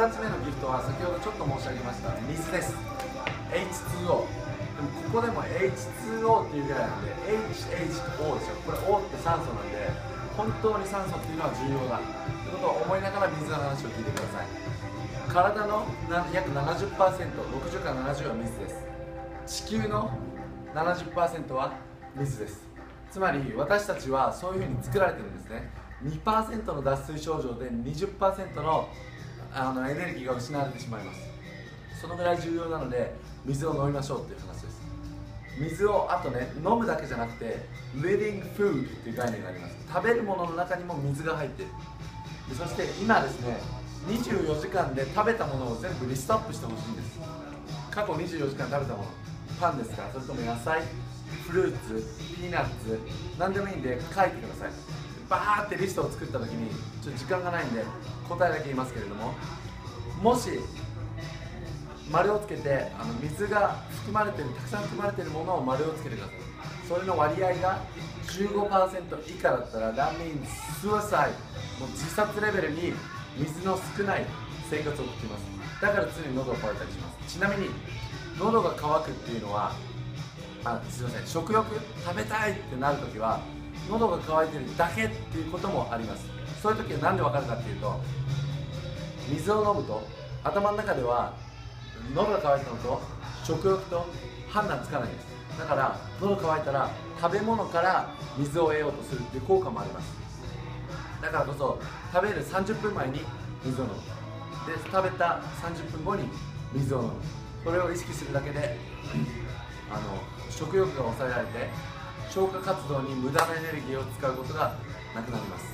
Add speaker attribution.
Speaker 1: 2つ目のギフトは先ほどちょっと申し上げました水です。H2O でもここでも H2O っていうぐらいなんで HH と O ですよ。これ O って酸素なんで本当に酸素っていうのは重要だ。ということを思いながら水の話を聞いてください。体の約 70%60 から70は水です。地球の70%は水です。つまり私たちはそういうふうに作られてるんですね。2%の脱水症状で20%のあのエネルギーが失われてしまいます。そのぐらい重要なので水を飲みましょうっていう話です。水をあとね飲むだけじゃなくて living food っていう概念があります。食べるものの中にも水が入ってる。でそして今ですね24時間で食べたものを全部リストアップしてほしいんです。過去24時間食べたもの。パンですかそれとも野菜フルーツピーナッツ何でもいいんで書いてください。バーってリストを作った時にちょっと時間がないんで答えだけ言いますけれどももし丸をつけてあの水が含まれてるたくさん含まれてるものを丸をつけてください。それの割合が15%以下だったら That means suicide もう自殺レベルに水の少ない生活を送っています。だから常に喉を渇いたりします。ちなみに喉が渇くっていうのはあすいません。食欲食べたいってなるときは喉が渇いてるだけっていうこともあります。そういう時は何でわかるかっていうと水を飲むと頭の中では喉が渇いたのと食欲と判断つかないんです。だから喉乾いたら食べ物から水を得ようとするっていう効果もあります。だからこそ食べる30分前に水を飲む。で食べた30分後に水を飲む。それを意識するだけであの食欲が抑えられて消化活動に無駄なエネルギーを使うことがなくなります。